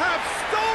have stolen